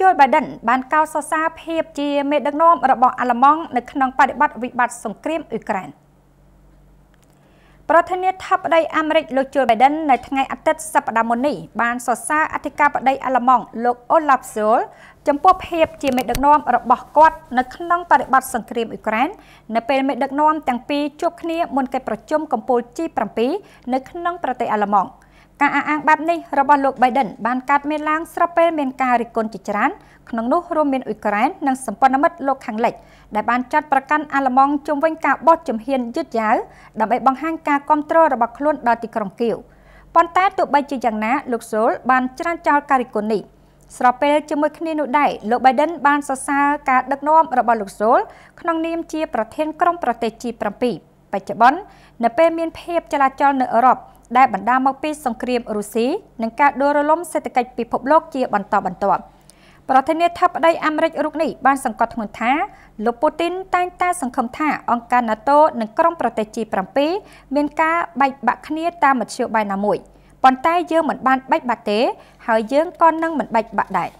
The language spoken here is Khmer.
ជូលបៃដិនបានកោតសរសើរភាពជាមេដឹកនាំរបស់អាល្លឺម៉ង់នៅក្នុងបដិបត្តិវិបត្តិសង្គ្រាមអ៊ុយក្រែនប្រធានាធិបតីអាមេរិកលោកជូលបៃដិននៅថ្ងៃអាទិត្យសប្តាហ៍មុននេះបានសរសើរអធិការបតីអាល្លឺម៉ង់លោកអូឡាប់ស៊ូលចំពោះភាពជាមេដឹកនាំរបស់គាត់នៅក្នុងបដិបត្តិសង្គ្រាមអ៊ុយក្រែននៅពេលមេដឹកនាំទាំងពីរជួបគ្នាមុនកិច្ចប្រជុំកំពូល G7 នៅក្នុងប្រទេសអាល្លឺម៉ង់ ការអះអាងបែបនេះរបស់លោក Biden បានកាត់មានឡើងស្របពេលមានការរិះគន់ជាច្រើនក្នុងនោះរួមមានអ៊ុយក្រែននិងសម្ព័ន្ធមិត្តលោកខាងលិចដែលបានចាត់ប្រកាន់អាល្លឺម៉ង់ជុំវិញការបោះជំហានយឺតយ៉ាវដើម្បីបង្ហាញការគ្រប់គ្រងរបស់ខ្លួនដល់ទីក្រុងគៀវប៉ុន្តែទោះបីជាយ៉ាងណាលោកសូលបានច្រានចោលការរិះគន់នេះស្របពេលជាមួយគ្នានោះដែរលោក Biden បានសរសើរការដឹកនាំរបស់លោកសូលក្នុងនាមជាប្រធានក្រុមប្រទេស G7 បច្ចុប្បន្ននៅពេលមានភាពចលាចលនៅអឺរ៉ុប ដែលបណ្ដាលមកពីសង្គ្រាមរុស្ស៊ីនិងការដួលរលំសេដ្ឋកិច្ចពិភពលោកជាបន្តបន្ទាប់ប្រធានាធិបតីអាមេរិករូបនេះបានសង្កត់ធ្ងន់ថាលោកពូទីនតែងតែសង្ឃឹមថាអង្គការ NATO និងក្រុមប្រទេស G7 មានការបែកបាក់គ្នាតាមមធ្យោបាយណាមួយប៉ុន្តែយើងមិនបានបែកបាក់ទេ ហើយយើងក៏នឹងមិនបែកបាក់ដែរ